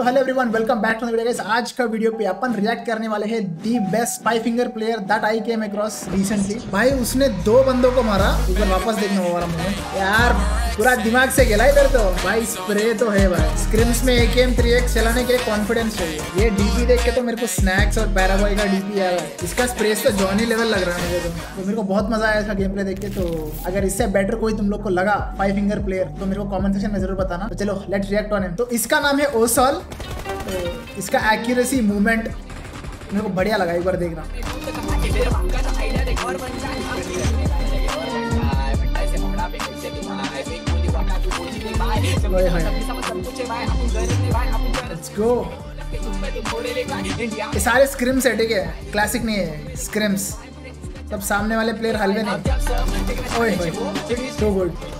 तो hello everyone welcome back to video guys आज का वीडियो पे अपन रिएक्ट करने वाले हैं the best five finger player that I came across recently भाई उसने दो बंदों को मारा एक वापस देखना होगा मुझे। यार पूरा दिमाग से गेला इधर तो। भाई स्प्रे तो है भाई। स्क्रिम्स में एक एम थ्री एक्स चलाने के लिए कॉन्फिडेंस चाहिए। ये डीपी देख के तो मेरे को स्नैक्स और पैराबॉय का डीपी याद है इसका स्प्रेस तो जॉनी लेवल लग रहा है मुझे तो, तो मेरे को बहुत मज़ा आया इसका गेम प्ले देख के तो अगर इससे बेटर कोई तुम लोग को लगा फाइव फिंगर प्लेयर तो मेरे को कॉमेंट सेक्शन में ज़रूर बताना। तो चलो लेट्स रिएक्ट ऑन हिम तो इसका नाम है ओसॉल तो इसका एक्यूरेसी मूवमेंट मेरे को बढ़िया लगा एक बार देखना। ये सारे स्क्रिम्स है, ठीक है? क्लासिक नहीं है स्क्रिम्स सब सामने वाले प्लेयर हलवे नहीं। ओए गुड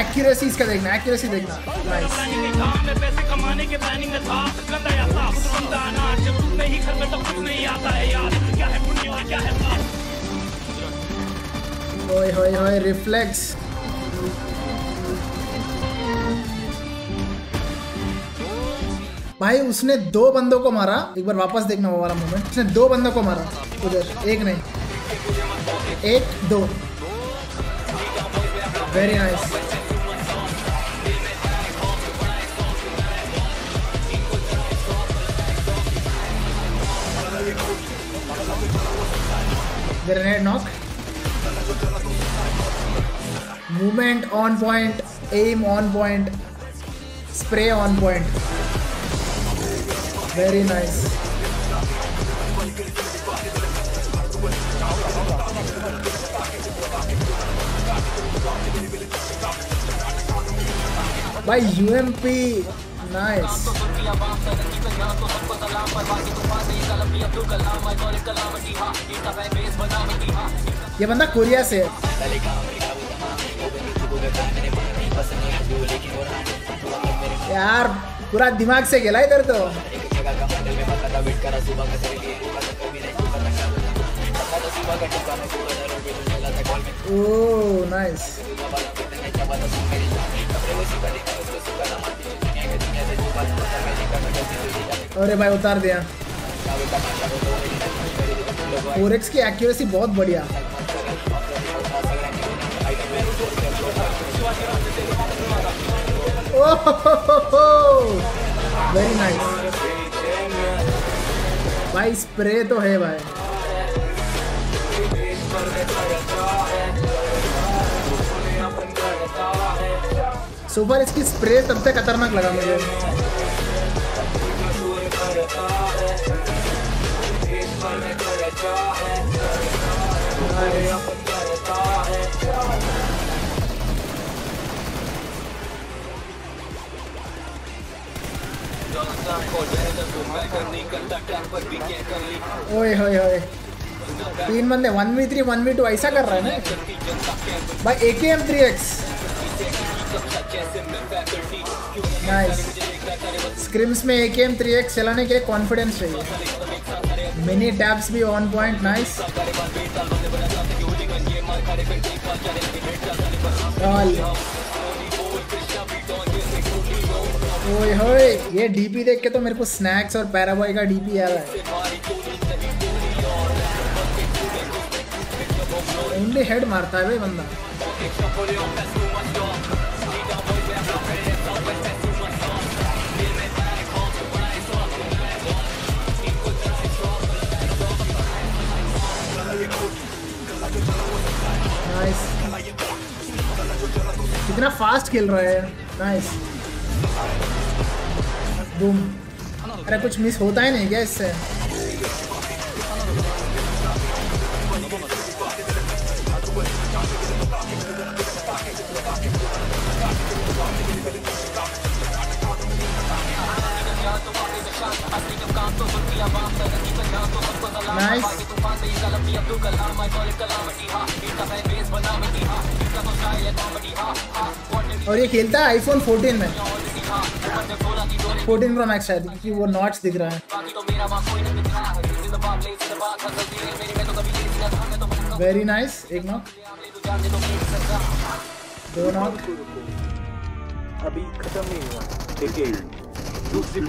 एक्यूरेसी इसका देखना एक्यूरेसी देखना। ओए, होए होए रिफ्लेक्स भाई, उसने दो बंदों को मारा। एक बार वापस देखना वो वाला मोमेंट उसने दो बंदों को मारा। उधर, एक नहीं। एक, दो। Very nice. Grenade knock. Movement on point. Aim on point. Spray on point. Very nice. By ump nice. ये बंदा कोरिया से यार पूरा दिमाग से गेला इधर तो। नाइस अरे भाई, उतार दिया। फोरेक्स की एक्यूरेसी बहुत बढ़िया। वेरी नाइस भाई स्प्रे तो है भाई। सुपर, इसकी स्प्रे सबसे खतरनाक लगा मुझे। ओए, होए होए। तीन बंदे one v three one v two ऐसा कर रहा है ना? भाई ए के एम थ्री एक्स स्क्रिम्स में ए के एम थ्री एक्स चलाने के लिए कॉन्फिडेंस चाहिए। मिनी टैप्स भी ऑन पॉइंट नाइस ओए होए, ये डीपी देख के तो मेरे को स्नैक्स और पैराबॉय का डीपी याद है ओनली हेड मारता है भाई बंदा। फास्ट खेल रहा है नाइस बूम अरे कुछ मिस होता ही नहीं क्या इससे? नाइस और ये खेलता है आईफोन 14 में। 14 प्रो मैक्स शायद क्योंकि वो नॉट्स दिख रहा है। वेरी नाइस एक नॉक दो नॉक अभी खत्म नहीं हुआ देखिए दूसरी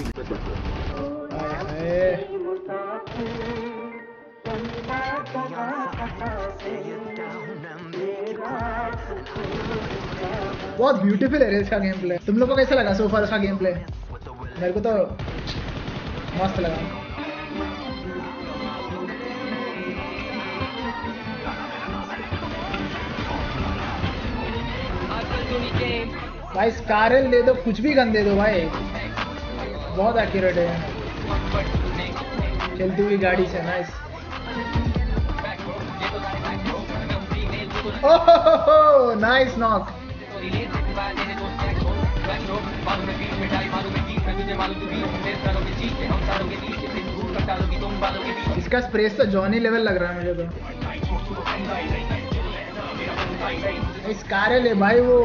बहुत ब्यूटीफुल है इसका गेम प्ले तुम लोग को कैसा लगा सोफा इसका गेम प्ले मेरे को तो मस्त लगा। भाई स्कारल दे दो, कुछ भी गन दे दो भाई। बहुत एक्यूरेट है। चलती हुई गाड़ी से नाइस नाइस नॉक इसका स्प्रेस तो जॉनी लेवल लग रहा है मुझे तो। इस कारल है भाई वो।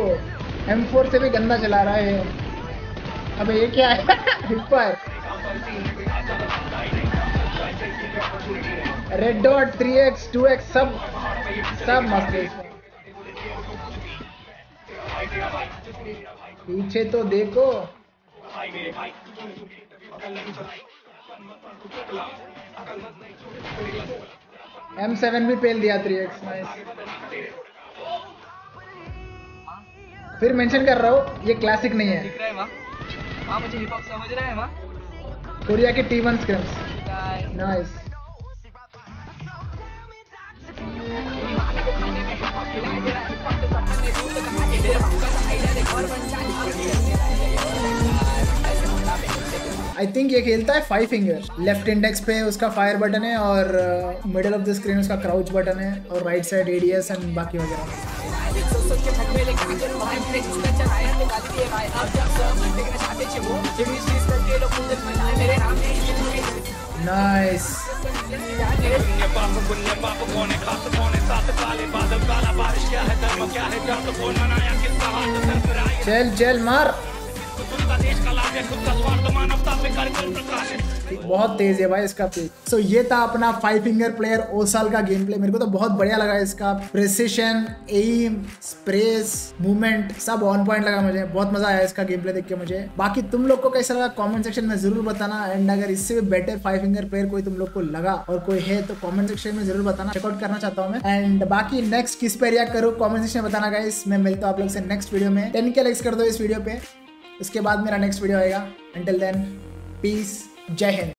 M4 से भी गंदा चला रहा है अबे ये क्या है? रेड डॉट 3x 2x सब सब मस्त है पीछे तो देखो। एम सेवन भी पेल दिया थ्री एक्स नाइस फिर मेंशन कर रहा हूँ ये क्लासिक नहीं है। दिख रहा है मुझे हिप हॉप समझ रहा है कोरिया के T one scrims nice I think ये खेलता है फाइव फिंगर लेफ़्ट इंडेक्स पे उसका फायर बटन है और मिडल ऑफ़ द स्क्रीन उसका क्राउच बटन है और राइट साइड एडीएस एंड बाकी वगैरह. नाइस चल चल मार। बहुत तेज है भाई इसका पेज सो so, ये था अपना फाइव फिंगर प्लेयर ओसाल का गेम प्ले मेरे को तो बहुत बढ़िया लगा इसका प्रेसिशन एम स्प्रेस मूवमेंट सब ऑन पॉइंट लगा मुझे। बहुत मज़ा आया इसका गेम प्ले देख के मुझे। बाकी तुम लोग को कैसा लगा कमेंट सेक्शन में ज़रूर बताना। एंड अगर इससे भी बेटर फाइव फिंगर प्लेयर कोई तुम लोग को लगा और कोई है तो कॉमेंट सेक्शन में ज़रूर बताना। चेकआउट करना चाहता हूँ मैं। एंड बाकी नेक्स्ट किस पे रिएक्ट करूँ कॉमेंट सेक्शन में बताना गाइस मैं मिलता हूँ आप लोग से नेक्स्ट वीडियो में। टेन के लाइक्स कर दो इस वीडियो पे। उसके बाद मेरा नेक्स्ट वीडियो आएगा. Until then peace Jai Hind